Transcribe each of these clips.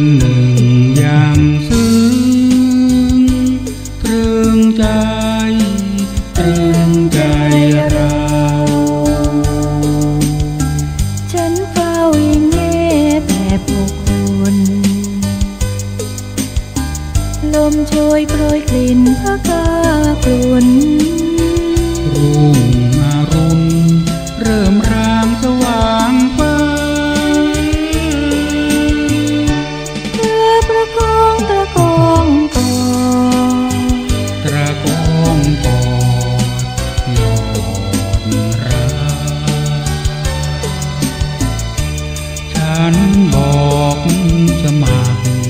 นหนึ่งยามซึ้งตรึงใจตรึใจเรา ฉันเฝ้ายิ่งแง่บบบุคคลมโชยโปรยกลิ่นพระกาปรุน amargo.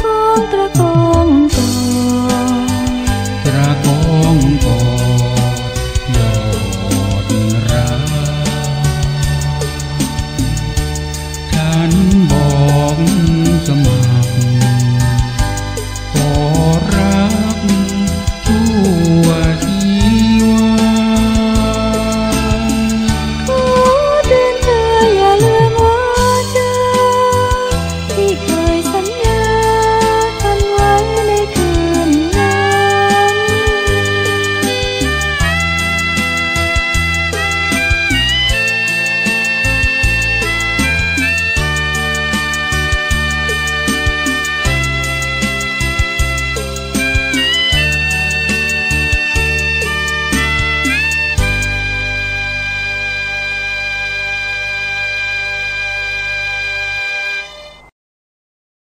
កងត្រកងកងត្រកងកងយត់រាខានបងសមា